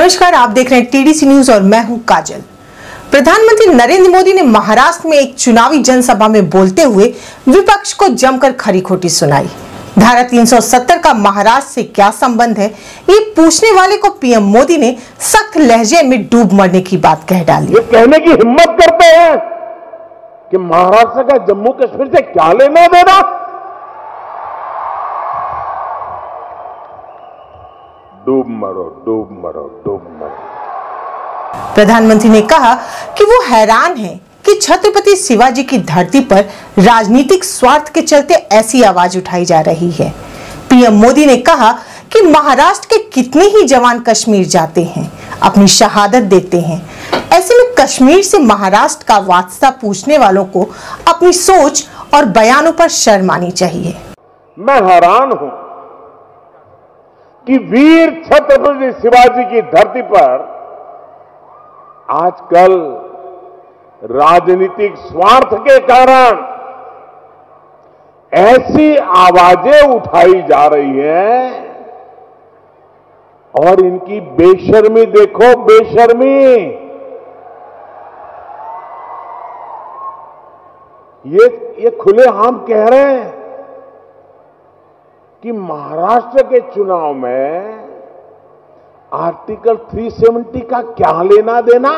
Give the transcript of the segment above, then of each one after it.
नमस्कार, आप देख रहे हैं टीडीसी न्यूज़ और मैं हूँ काजल। प्रधानमंत्री नरेंद्र मोदी ने महाराष्ट्र में एक चुनावी जनसभा में बोलते हुए विपक्ष को जमकर खरी खोटी सुनाई। धारा 370 का महाराष्ट्र से क्या संबंध है, ये पूछने वाले को पीएम मोदी ने सख्त लहजे में डूब मरने की बात कह डाली। ये कहने की हिम्मत करते हैं कि महाराष्ट्र का जम्मू कश्मीर से क्या लेना देना डूब मरो डूब मरो डूब मरो। प्रधानमंत्री ने कहा कि वो हैरान हैं कि छत्रपति शिवाजी की धरती पर राजनीतिक स्वार्थ के चलते ऐसी आवाज़ उठाई जा रही है। पीएम मोदी ने कहा कि महाराष्ट्र के कितने ही जवान कश्मीर जाते हैं अपनी शहादत देते हैं। ऐसे में कश्मीर से महाराष्ट्र का वास्ता पूछने वालों को अपनी सोच और बयानों पर शर्म आनी चाहिए। मैं हैरान हूँ। कि वीर छत्रपति शिवाजी की धरती पर आजकल राजनीतिक स्वार्थ के कारण ऐसी आवाज़ें उठाई जा रही हैं और इनकी बेशर्मी देखो, बेशर्मी। ये ये खुले आम कह रहे हैं। कि महाराष्ट्र के चुनाव में आर्टिकल 370 का क्या लेना देना?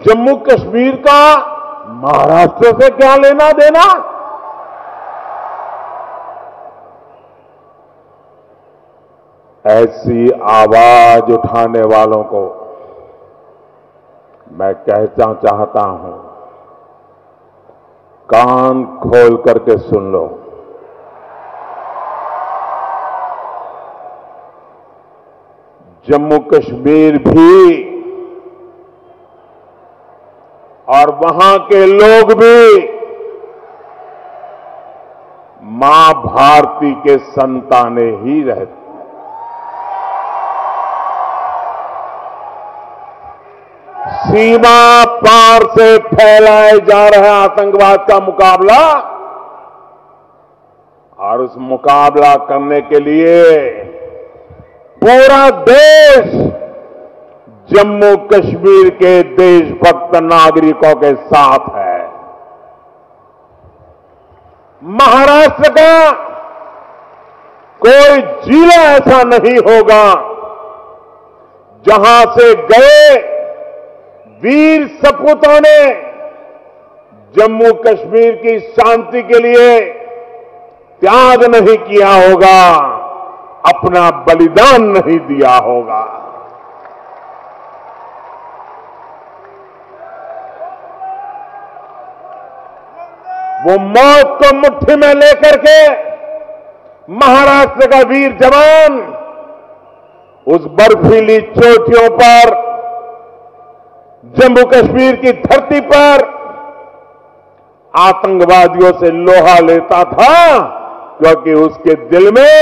जम्मू कश्मीर का महाराष्ट्र से क्या लेना देना? ऐसी आवाज़ उठाने वालों को मैं कहना चाहता हूँ कान खोल करके सुन लो। जम्मू कश्मीर भी और वहाँ के लोग भी माँ भारती के संताने ही रहते। सीमा पार से फैलाए जा रहे आतंकवाद का मुकाबला और उस मुकाबला करने के लिए पूरा देश जम्मू कश्मीर के देशभक्त नागरिकों के साथ है। महाराष्ट्र का कोई जिला ऐसा नहीं होगा जहाँ से गए वीर सपूतों ने जम्मू कश्मीर की शांति के लिए त्याग नहीं किया होगा, अपना बलिदान नहीं दिया होगा। वो मौत को मुट्ठी में लेकर के महाराष्ट्र का वीर जवान उस बर्फीली चोटियों पर जम्मू कश्मीर की धरती पर आतंकवादियों से लोहा लेता था, क्योंकि उसके दिल में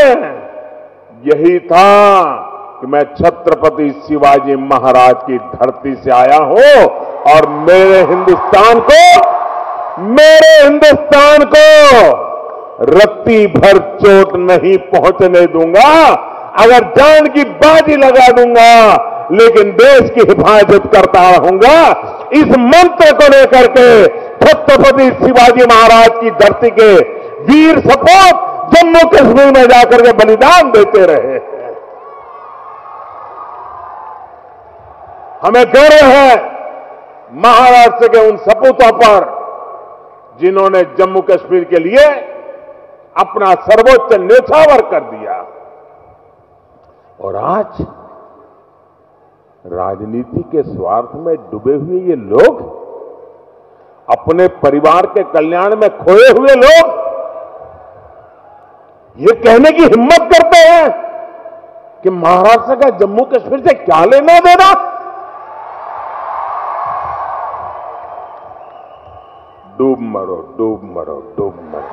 यही था कि मैं छत्रपति शिवाजी महाराज की धरती से आया हूँ और मेरे हिंदुस्तान को, मेरे हिंदुस्तान को रत्ती भर चोट नहीं पहुँचने दूँगा, अगर जान की बाजी लगा दूँगा लेकिन देश की हिफाजत करता रहूँगा। इस मंत्र को लेकर के छत्रपति शिवाजी महाराज की धरती के वीर सपूत जम्मू कश्मीर में जाकर के बलिदान देते रहे हमें गर्व है महाराष्ट्र के उन सपूतों पर जिन्होंने जम्मू कश्मीर के लिए अपना सर्वोच्च न्यौछावर कर दिया। और आज राजनीति के स्वार्थ में डूबे हुए ये लोग, अपने परिवार के कल्याण में खोए हुए लोग, ये कहने की हिम्मत करते हैं कि महाराष्ट्र का जम्मू कश्मीर से क्या लेना देना? डूब मरो डूब मरो डूब मरो।